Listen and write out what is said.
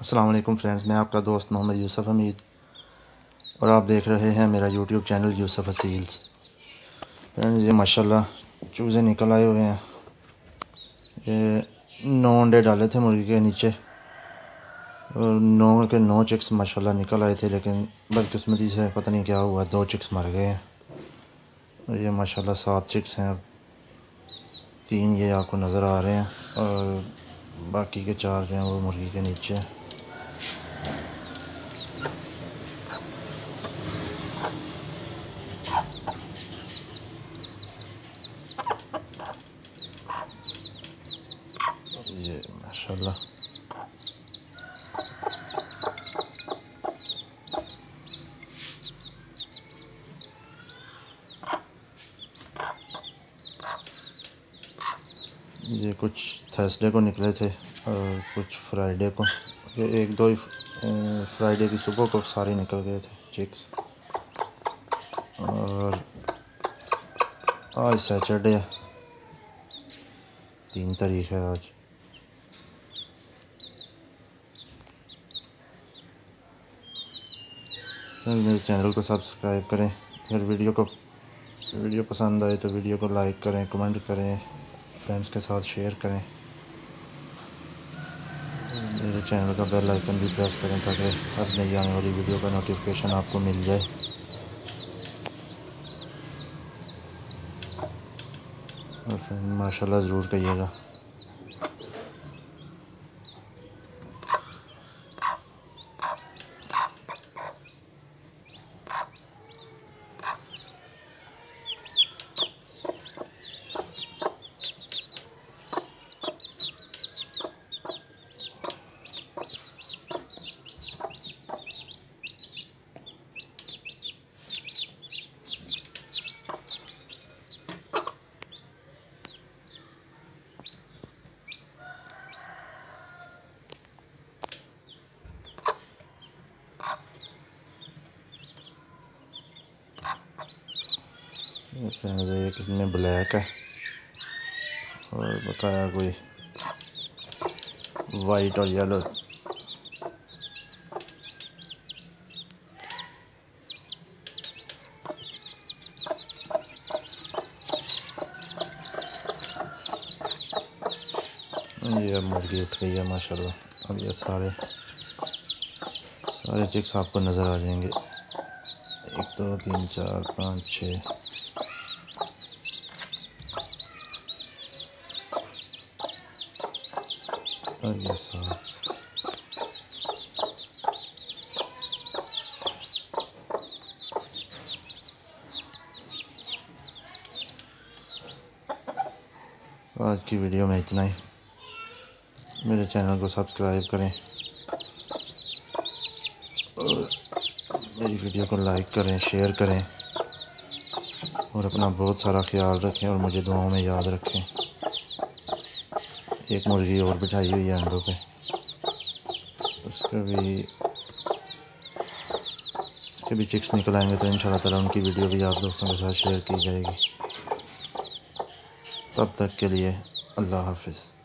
السلام علیکم فرینڈز، میں آپ کا دوست محمد یوسف حمید اور آپ دیکھ رہے ہیں میرا یوٹیوب چینل یوسف حسیلز۔ فرینڈز، یہ ماشاءاللہ چوزے نکل آئے ہوئے ہیں۔ یہ نو انڈے ڈالے تھے مرغی کے نیچے۔ اور نو کے نو چکس ماشاءاللہ نکل آئے تھے، لیکن بدقسمتی سے پتہ نہیں کیا ہوا، دو چکس مر گئے ہیں۔ اور یہ ماشاءاللہ سات چکس ہیں۔ اب تین یہ آپ کو نظر آ رہے ہیں اور باقی کے چار جو ہیں وہ مرغی کے نیچے۔ ہیں یہ ماشاء اللہ یہ کچھ تھرسڈے کو نکلے تھے اور کچھ فرائیڈے کو۔ یہ ایک دو ہی فرائیڈے کی صبح کو سارے نکل گئے تھے چکس۔ اور آج سیچرڈے تین تاریخ ہے آج۔ میرے چینل کو سبسکرائب کریں۔ اگر ویڈیو کو، ویڈیو پسند آئے تو ویڈیو کو لائک کریں، کمنٹ کریں فرینڈس کے ساتھ شیئر کریں۔ میرے چینل کا بیل آئیکن بھی پریس کریں تاکہ ہر نئی آنے والی ویڈیو کا نوٹیفکیشن آپ کو مل جائے۔ اور ماشاء اللہ ضرور کہیے گا۔ ایک اس میں بلیک ہے اور بقایا کوئی وائٹ اور یلو یہ مرغی اٹھ گئی ہے ماشاء اللہ اب یہ سارے سارے چکس آپ کو نظر آ جائیں گے ایک دو تین چار پانچ چھ اور یہ آج کی ویڈیو میں اتنا ہی میرے چینل کو سبسکرائب کریں اور میری ویڈیو کو لائک کریں شیئر کریں اور اپنا بہت سارا خیال رکھیں اور مجھے دعاؤں میں یاد رکھیں ایک مرغی اور بٹھائی ہوئی ہے انڈوں پہ۔ اس کا بھی اس کے بھی چکس نکل آئیں گے تو ان شاء اللہ تعالیٰ ان کی ویڈیو بھی آپ دوستوں کے ساتھ شیئر کی جائے گی۔ تب تک کے لیے اللہ حافظ۔